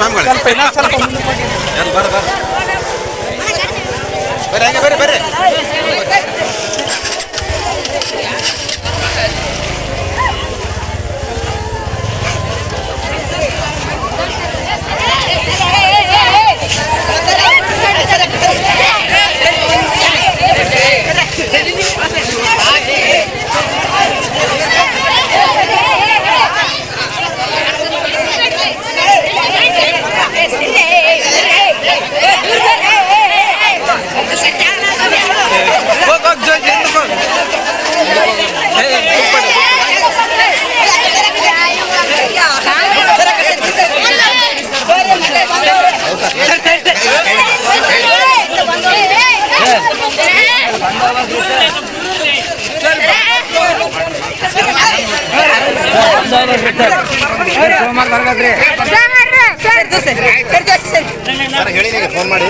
ಸ್ವಾಮಿಗಳು ಬರ ಇನ್ನೊಂದು ಏ, ಕೂತ್ಕೊಳ್ಳಿ. ಸರ್ ಹೇಳಿ ಫೋನ್ ಮಾಡಿ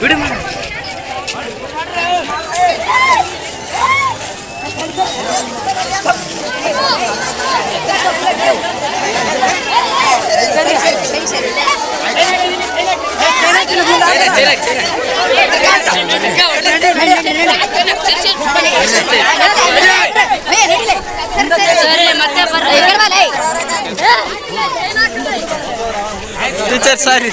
ಬಿಡಿ ಮತ್ತೆ टीचर सारी